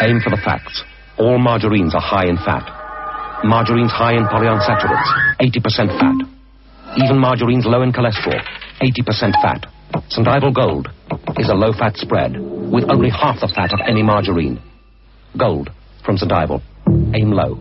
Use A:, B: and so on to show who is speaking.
A: Aim for the facts. All margarines are high in fat. Margarines high in polyunsaturates, 80% fat. Even margarines low in cholesterol, 80% fat. St. Ivel Gold is a low-fat spread with only half the fat of any margarine. Gold from St. Ivel. Aim low.